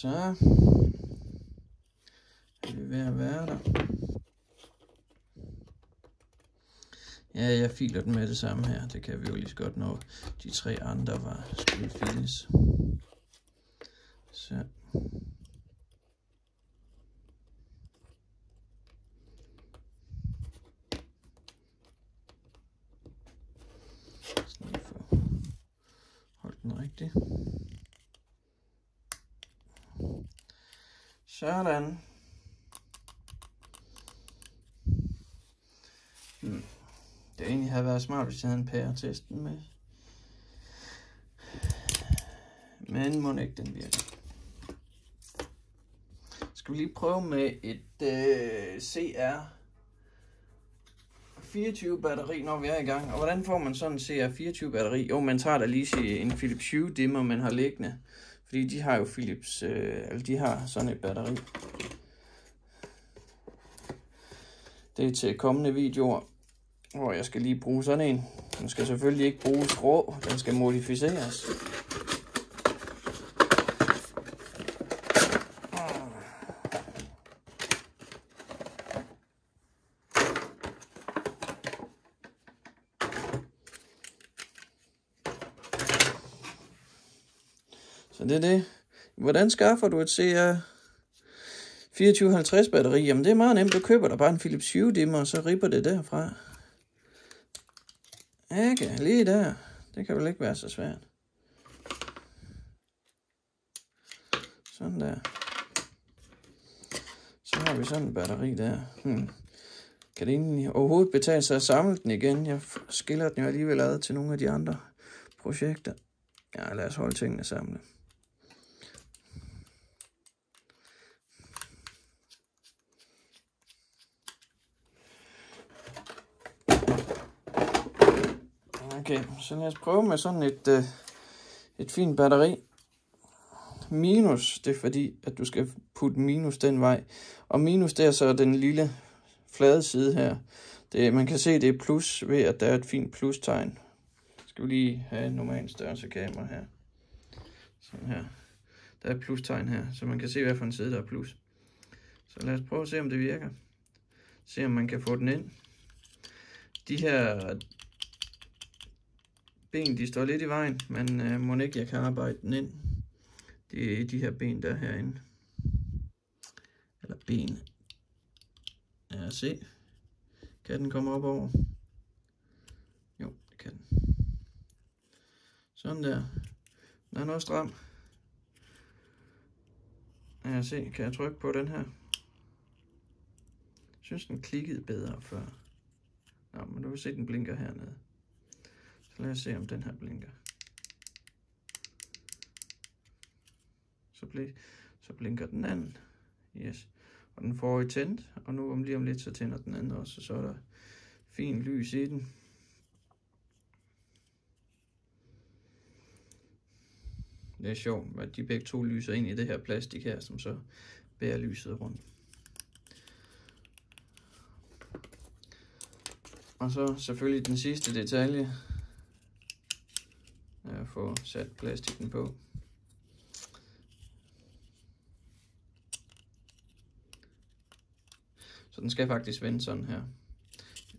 Så er vi ved at være der. Ja, jeg filer den med det samme her. Det kan vi jo lige så godt, når de tre andre var skulle files. Så. Så lige for holdt den rigtigt. Sådan. Hmm. Det egentlig havde været smart, hvis jeg havde en pære-testen med. Men må ikke den virker. Skal vi lige prøve med et øh, CR 24 batteri, når vi er i gang. Og hvordan får man sådan en CR 24 batteri? Jo, man tager da lige en Philips Hue dimmer, man har liggende. Fordi de har jo Philips, øh, altså de har sådan et batteri. Det er til kommende videoer, hvor jeg skal lige bruge sådan en. Den skal selvfølgelig ikke bruges rå, den skal modificeres. Så det er det. Hvordan skaffer du et CR 2450 batteri? Jamen det er meget nemt. Du køber der bare en Philips Hue dimmer, og så ripper det derfra. Ikke, lige der. Det kan vel ikke være så svært. Sådan der. Så har vi sådan en batteri der. Hmm. Kan det egentlig overhovedet betale sig at samle den igen? Jeg skiller den jo alligevel ad til nogle af de andre projekter. Ja, lad os holde tingene samlet. Okay, så lad os prøve med sådan et, øh, et fint batteri. Minus, det er fordi, at du skal putte minus den vej. Og minus, det er så den lille flade side her. Det, man kan se, det er plus ved, at der er et fint plustegn. Skal vi lige have en normal størrelse kamera her. Sådan her. Der er et plustegn her, så man kan se, hvad for en side, der er plus. Så lad os prøve at se, om det virker. Se, om man kan få den ind. De her ben, de står lidt i vejen, men øh, må ikke, jeg kan arbejde den ind. Det er de her ben, der herinde. Eller ben. Ja, se. Kan den komme op over? Jo, det kan den. Sådan der. Den er noget stram. Ja, se. Kan jeg trykke på den her? Jeg synes, den klikkede bedre før. Nå, men du vil se, den blinker hernede. Så lad os se, om den her blinker. Så, bl så blinker den anden. Yes. Og den får i tændt, og nu om lige om lidt, så tænder den anden også, så er der fint lys i den. Det er sjovt, at de begge to lyser ind i det her plastik her, som så bærer lyset rundt. Og så selvfølgelig den sidste detalje, at få sat plastikken på. Så den skal faktisk vende sådan her.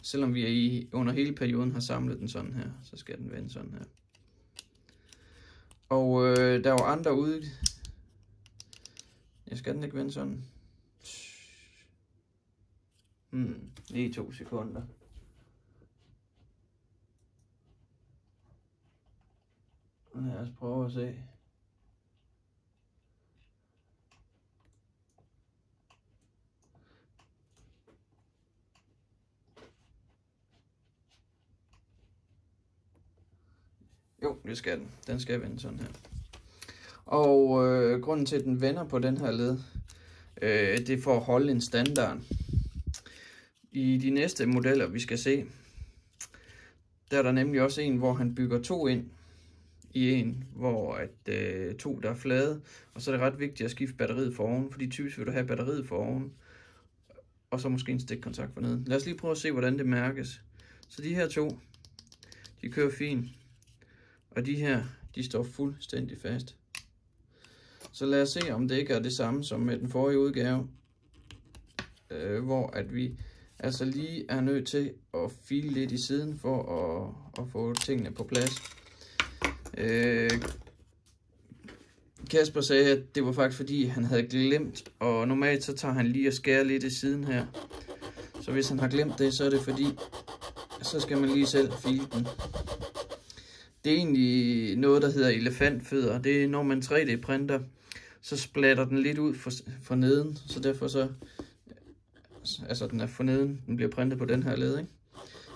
Selvom vi er i, under hele perioden har samlet den sådan her, så skal den vende sådan her. Og øh, der er jo andre ude. Jeg skal den ikke vende sådan. Hmm, lige to sekunder. Lad os prøve at se. Jo, det skal den. Den skal vende sådan her. Og øh, grunden til, at den vender på den her led, øh, det er for at holde en standard. I de næste modeller, vi skal se, der er der nemlig også en, hvor han bygger to ind i en, hvor at øh, to der er flade, og så er det ret vigtigt at skifte batteriet for oven, fordi typisk vil du have batteriet for oven, og så måske en stikkontakt for neden. Lad os lige prøve at se, hvordan det mærkes. Så de her to, de kører fint, og de her, de står fuldstændig fast. Så lad os se, om det ikke er det samme som med den forrige udgave, øh, hvor at vi altså lige er nødt til at file lidt i siden for at, at få tingene på plads. Øh, Kasper sagde, at det var faktisk fordi, han havde glemt, og normalt så tager han lige og skærer lidt i siden her. Så hvis han har glemt det, så er det fordi, så skal man lige selv file den. Det er egentlig noget, der hedder elefantfødder. Det er, når man 3D-printer, så splatter den lidt ud for, for neden, så derfor så, altså den er for neden, den bliver printet på den her led, ikke?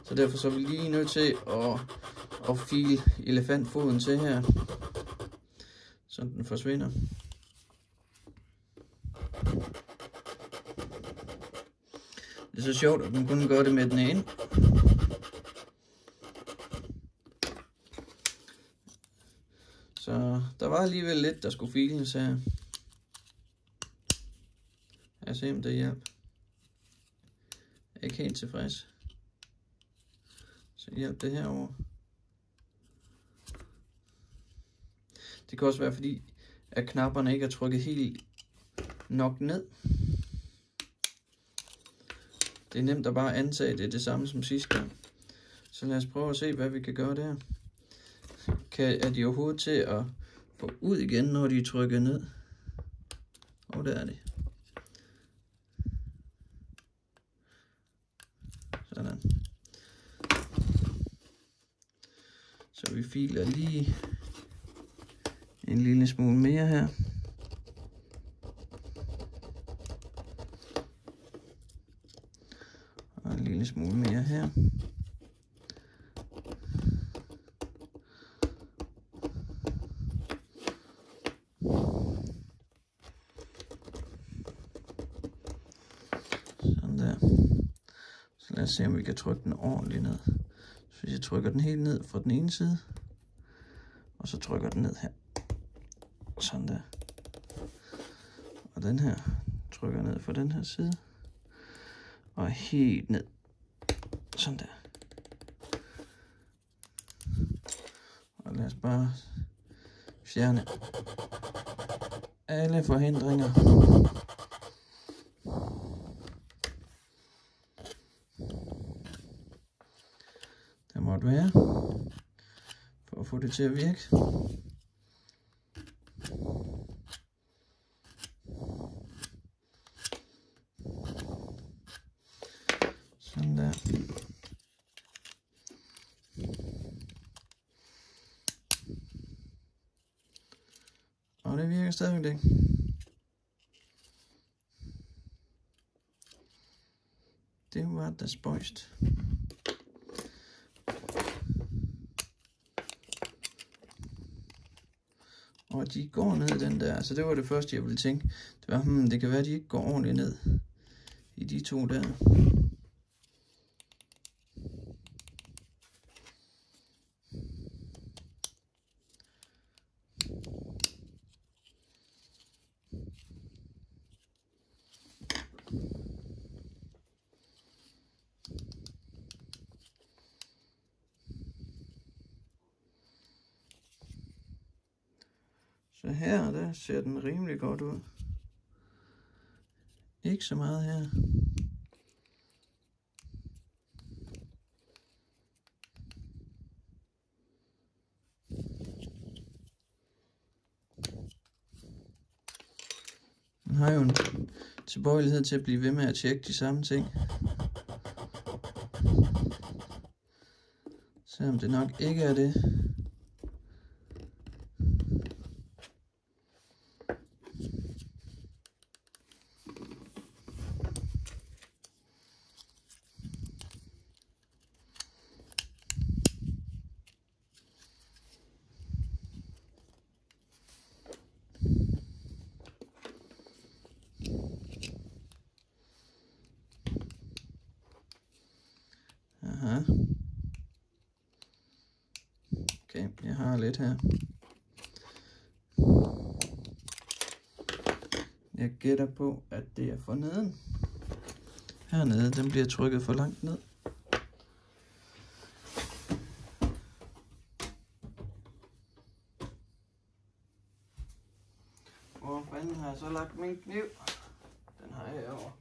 Så derfor så er vi lige nødt til at, at file elefantfoden til her, så den forsvinder. Det er så sjovt, at man kun gør det med den ene. Så der var alligevel lidt, der skulle files her. Jeg ser, om det hjælper. Jeg er ikke helt tilfreds. Så hjælp det herover. Det kan også være fordi, at knapperne ikke er trykket helt nok ned. Det er nemt at bare antage, at det er det samme som sidste gang. Så lad os prøve at se, hvad vi kan gøre der. Kan, er de overhovedet til at få ud igen, når de er trykket ned? Og oh, der er det. Sådan. Så vi filer lige en lille smule mere her. Og en lille smule mere her. Sådan der. Så lad os se, om vi kan trykke den ordentligt ned. Så hvis jeg trykker den helt ned fra den ene side, og så trykker den ned her. Sådan der. Og den her trykker ned fra den her side. Og helt ned. Sådan der. Og lad os bare fjerne alle forhindringer. Der måtte være. For at få det til at virke. Sådan der. Og det virker stadigvæk ikke er spøjst. Og de går ned den der, så det var det første jeg ville tænke. Det var, hmm, det kan være, at de ikke går ordentligt ned i de to der. Så her, der ser den rimelig godt ud. Ikke så meget her. Man har jo en tilbøjelighed til at blive ved med at tjekke de samme ting. Selvom det nok ikke er det. Aha. Okay, jeg har lidt her. Jeg gætter på, at det er for neden. Hernede, den bliver trykket for langt ned. Og jeg så lagt min kniv. Den har jeg herovre.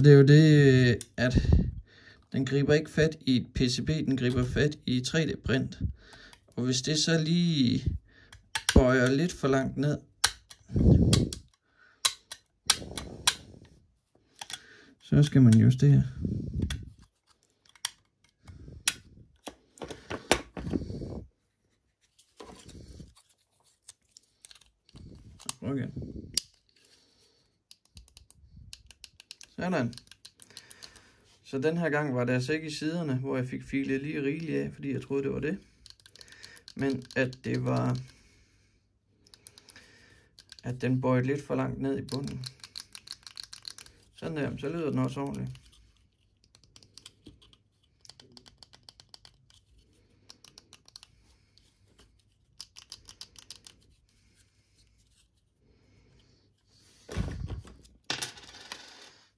Så det er jo det, at den griber ikke fat i et PCB, den griber fat i 3D-print. Og hvis det så lige bøjer lidt for langt ned, så skal man justere. Okay. Sådan. Den her gang var det altså ikke i siderne, hvor jeg fik filet lige rigeligt af, fordi jeg troede, det var det. Men at det var... At den bøjede lidt for langt ned i bunden. Sådan der, så lyder den også ordentligt.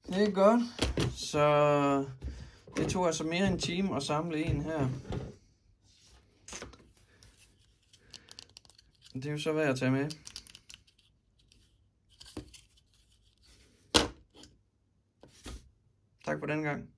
Det er godt. Så det tog altså mere end en time at samle en her. Det er jo så værd at tage med. Tak for den gang.